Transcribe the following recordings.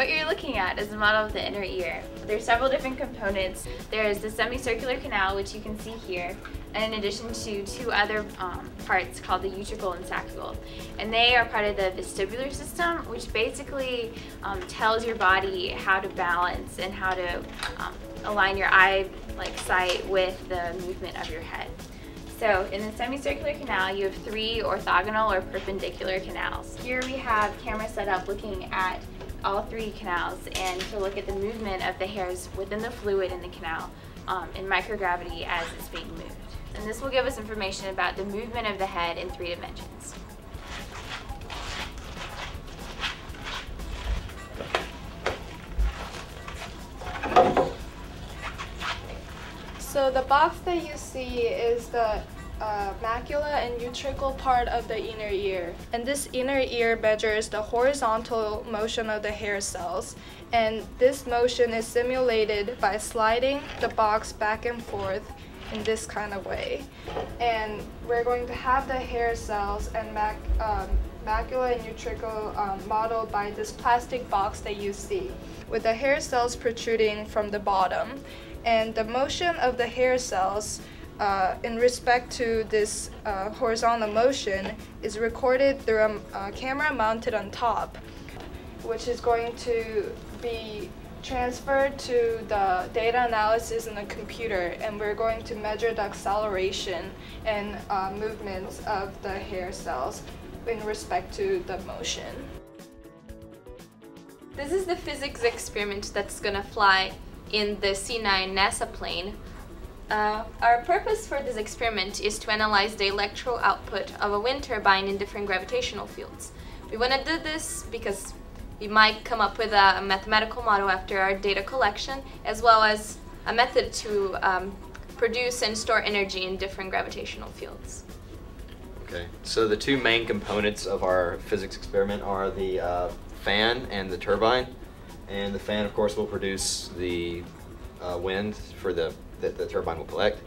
at is a model of the inner ear. There's several different components. There's the semicircular canal, which you can see here, and in addition to two other um, parts called the utricle and saccule. And they are part of the vestibular system, which basically um, tells your body how to balance and how to um, align your eye like sight with the movement of your head. So in the semicircular canal, you have three orthogonal or perpendicular canals. Here we have camera set up looking at all three canals and to look at the movement of the hairs within the fluid in the canal um, in microgravity as it's being moved. And this will give us information about the movement of the head in three dimensions. So the box that you see is the uh, macula and utricle part of the inner ear. And this inner ear measures the horizontal motion of the hair cells. And this motion is simulated by sliding the box back and forth in this kind of way. And we're going to have the hair cells and mac, um, macula and utricle um, modeled by this plastic box that you see, with the hair cells protruding from the bottom and the motion of the hair cells uh, in respect to this uh, horizontal motion is recorded through a, a, camera mounted on top, which is going to be transferred to the data analysis in the computer, and we're going to measure the acceleration and uh, movements of the hair cells in respect to the motion. This is the physics experiment that's gonna fly in the C9 NASA plane. Uh, our purpose for this experiment is to analyze the electro output of a wind turbine in different gravitational fields. We want to do this because we might come up with a mathematical model after our data collection, as well as a method to um, produce and store energy in different gravitational fields. Okay, so the two main components of our physics experiment are the uh, fan and the turbine and the fan, of course, will produce the uh, wind for the that the turbine will collect,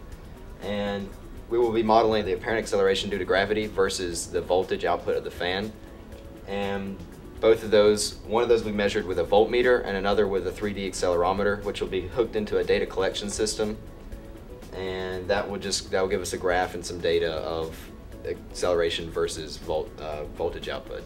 and we will be modeling the apparent acceleration due to gravity versus the voltage output of the fan, and both of those, one of those we measured with a voltmeter and another with a 3D accelerometer, which will be hooked into a data collection system, and that will just that will give us a graph and some data of acceleration versus volt, uh, voltage output.